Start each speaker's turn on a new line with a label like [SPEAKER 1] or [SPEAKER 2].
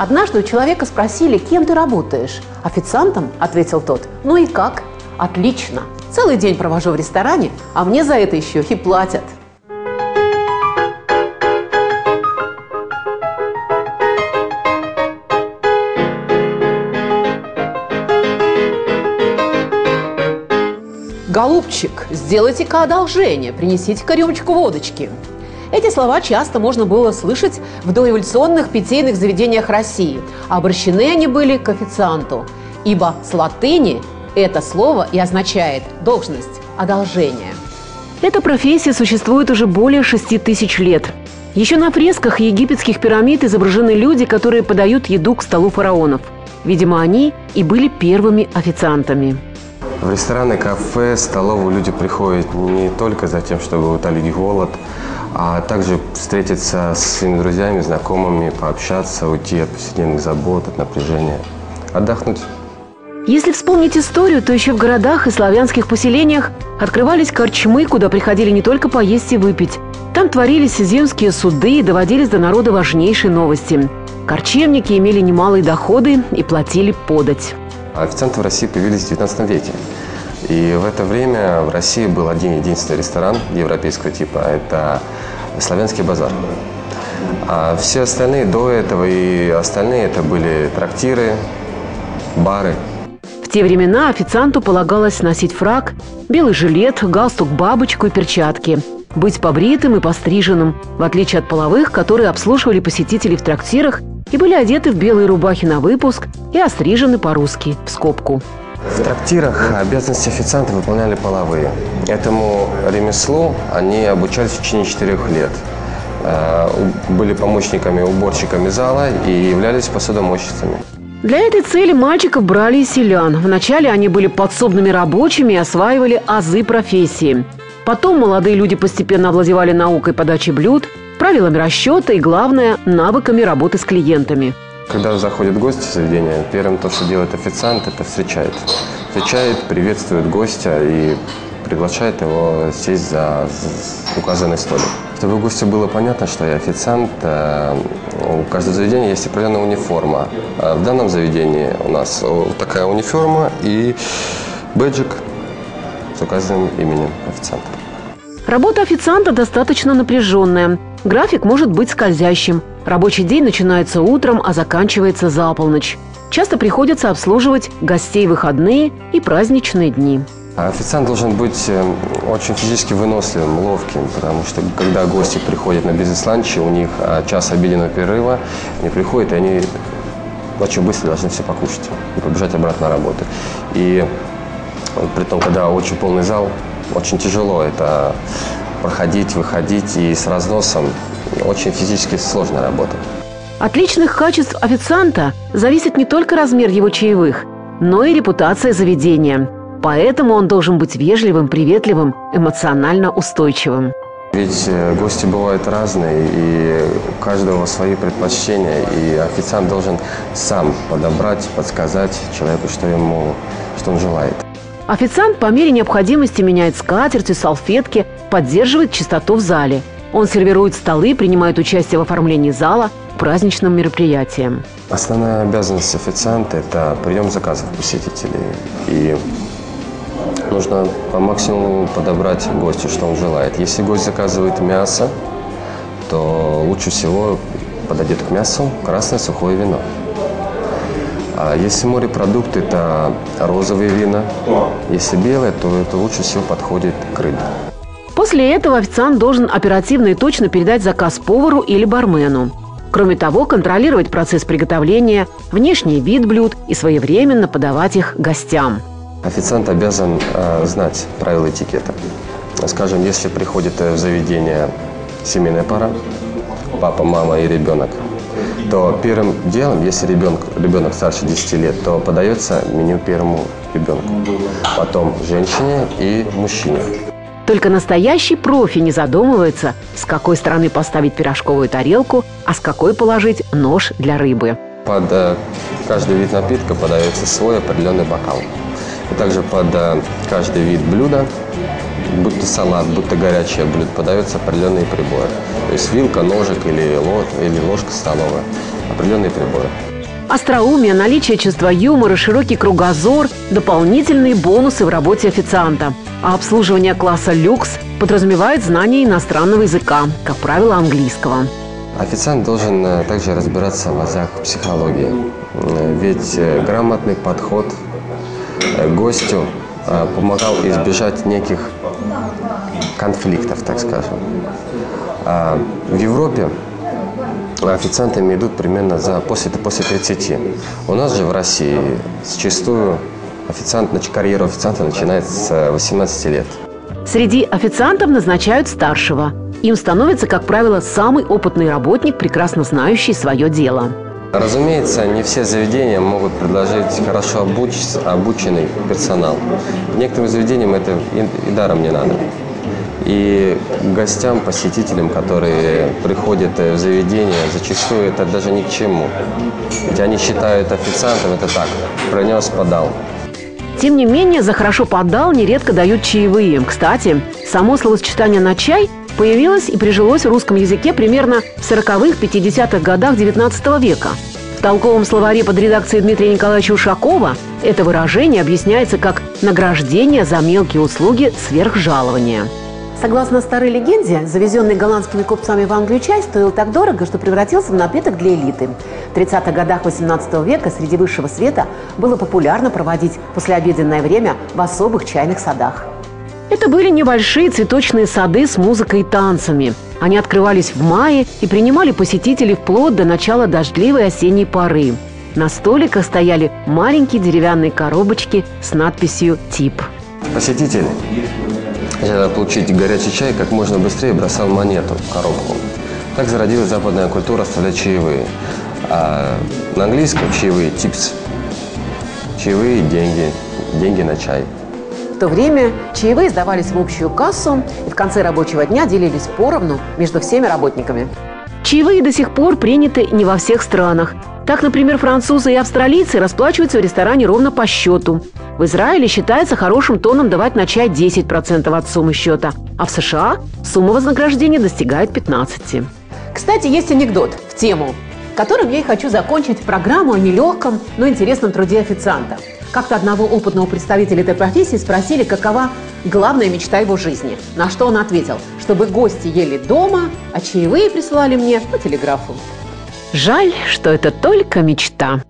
[SPEAKER 1] Однажды у человека спросили, кем ты работаешь. Официантом, ответил тот. Ну и как? Отлично. Целый день провожу в ресторане, а мне за это еще и платят. Голубчик, сделайте-ка одолжение, принесите-ка рюмочку водочки. Эти слова часто можно было слышать в доэволюционных питейных заведениях России. Обращены они были к официанту, ибо с латыни это слово и означает должность, одолжение. Эта профессия существует уже более шести тысяч лет. Еще на фресках египетских пирамид изображены люди, которые подают еду к столу фараонов. Видимо, они и были первыми официантами.
[SPEAKER 2] В рестораны, кафе, столовую люди приходят не только за тем, чтобы утолить голод, а также встретиться с своими друзьями, знакомыми, пообщаться, уйти от повседневных забот, от напряжения, отдохнуть.
[SPEAKER 1] Если вспомнить историю, то еще в городах и славянских поселениях открывались корчмы, куда приходили не только поесть и выпить. Там творились земские суды и доводились до народа важнейшие новости. Корчевники имели немалые доходы и платили подать.
[SPEAKER 2] Официанты в России появились в 19 веке. И в это время в России был один единственный ресторан европейского типа. Это «Славянский базар». А все остальные до этого и остальные это были трактиры, бары.
[SPEAKER 1] В те времена официанту полагалось носить фраг, белый жилет, галстук, бабочку и перчатки. Быть побритым и постриженным, в отличие от половых, которые обслуживали посетителей в трактирах и были одеты в белые рубахи на выпуск и острижены по-русски, в скобку.
[SPEAKER 2] В трактирах обязанности официанта выполняли половые. Этому ремеслу они обучались в течение четырех лет. Э, были помощниками, уборщиками зала и являлись посудомойщицами.
[SPEAKER 1] Для этой цели мальчиков брали из селян. Вначале они были подсобными рабочими и осваивали азы профессии. Потом молодые люди постепенно овладевали наукой подачи блюд, правилами расчета и, главное, навыками работы с клиентами.
[SPEAKER 2] Когда заходят гости в заведение, первым то, что делает официант, это встречает. Встречает, приветствует гостя и приглашает его сесть за указанный столик. Чтобы гостю было понятно, что я официант, э, у каждого заведения есть определенная униформа. А в данном заведении у нас такая униформа и бэджик с указанным именем официанта.
[SPEAKER 1] Работа официанта достаточно напряженная. График может быть скользящим. Рабочий день начинается утром, а заканчивается за полночь. Часто приходится обслуживать гостей выходные и праздничные дни.
[SPEAKER 2] Официант должен быть э, очень физически выносливым, ловким, потому что когда гости приходят на бизнес-ланчи, у них а, час обеденного перерыва, они приходят, и они очень быстро должны все покушать и побежать обратно на работу. И при том, когда очень полный зал, очень тяжело это проходить, выходить и с разносом. Очень физически сложная работа.
[SPEAKER 1] От личных качеств официанта зависит не только размер его чаевых, но и репутация заведения. Поэтому он должен быть вежливым, приветливым, эмоционально устойчивым.
[SPEAKER 2] Ведь э, гости бывают разные, и у каждого свои предпочтения, и официант должен сам подобрать, подсказать человеку, что ему, что он желает.
[SPEAKER 1] Официант по мере необходимости меняет скатерти, салфетки, поддерживает чистоту в зале. Он сервирует столы, принимает участие в оформлении зала, праздничным мероприятиям.
[SPEAKER 2] Основная обязанность официанта – это прием заказов посетителей. И нужно по максимуму подобрать гостю, что он желает. Если гость заказывает мясо, то лучше всего подойдет к мясу красное сухое вино. А если морепродукты, это розовые вина. Если белые, то это лучше всего подходит к рыбе.
[SPEAKER 1] После этого официант должен оперативно и точно передать заказ повару или бармену. Кроме того, контролировать процесс приготовления, внешний вид блюд и своевременно подавать их гостям.
[SPEAKER 2] Официант обязан э, знать правила этикета. Скажем, если приходит в заведение семейная пара, папа, мама и ребенок, то первым делом, если ребенок, ребенок старше 10 лет, то подается меню первому ребенку, потом женщине и мужчине.
[SPEAKER 1] Только настоящий профи не задумывается, с какой стороны поставить пирожковую тарелку, а с какой положить нож для рыбы.
[SPEAKER 2] под э, каждый вид напитка подается свой определенный бокал. И также под э, каждый вид блюда, будто салат, будто горячее блюдо, подается определенные приборы. То есть вилка, ножик или, или ложка столовая. Определенные приборы.
[SPEAKER 1] Остроумие, наличие чувства юмора, широкий кругозор – дополнительные бонусы в работе официанта. А обслуживание класса люкс подразумевает знание иностранного языка, как правило, английского.
[SPEAKER 2] Официант должен э, также разбираться в азах психологии. Э, ведь э, грамотный подход гостю помогал избежать неких конфликтов, так скажем. А в Европе официантами идут примерно за после, после 30. У нас же в России зачастую официант, карьера официанта начинается с 18 лет.
[SPEAKER 1] Среди официантов назначают старшего. Им становится, как правило, самый опытный работник, прекрасно знающий свое дело.
[SPEAKER 2] Разумеется, не все заведения могут предложить хорошо обуч... обученный персонал. Некоторым заведениям это и, и даром не надо. И гостям, посетителям, которые приходят в заведение, зачастую это даже ни к чему. Ведь они считают официантом это так, пронес, подал.
[SPEAKER 1] Тем не менее, за хорошо подал нередко дают чаевые. Кстати, само словосочетание «на чай» появилось и прижилось в русском языке примерно в 40-х, 50-х годах XIX века. В толковом словаре под редакцией Дмитрия Николаевича Ушакова это выражение объясняется как «награждение за мелкие услуги сверхжалования». Согласно старой легенде, завезенный голландскими купцами в Англию чай стоил так дорого, что превратился в напиток для элиты. В 30-х годах 18 века среди высшего света было популярно проводить послеобеденное время в особых чайных садах. Это были небольшие цветочные сады с музыкой и танцами. Они открывались в мае и принимали посетителей вплоть до начала дождливой осенней поры. На столиках стояли маленькие деревянные коробочки с надписью «Тип».
[SPEAKER 2] Посетитель хотел получить горячий чай как можно быстрее бросал монету в коробку. Так зародилась западная культура оставлять чаевые. А на английском чаевые – tips. Чаевые – деньги, деньги на чай.
[SPEAKER 1] В то время чаевые сдавались в общую кассу и в конце рабочего дня делились поровну между всеми работниками. Чаевые до сих пор приняты не во всех странах. Так, например, французы и австралийцы расплачиваются в ресторане ровно по счету. В Израиле считается хорошим тоном давать на чай 10% от суммы счета, а в США сумма вознаграждения достигает 15%. Кстати, есть анекдот в тему, которым я и хочу закончить программу о нелегком, но интересном труде официанта. Как-то одного опытного представителя этой профессии спросили, какова главная мечта его жизни. На что он ответил, чтобы гости ели дома, а чаевые присылали мне по телеграфу. Жаль, что это только мечта.